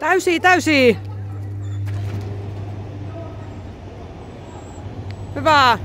Täysi, täysi. 对吧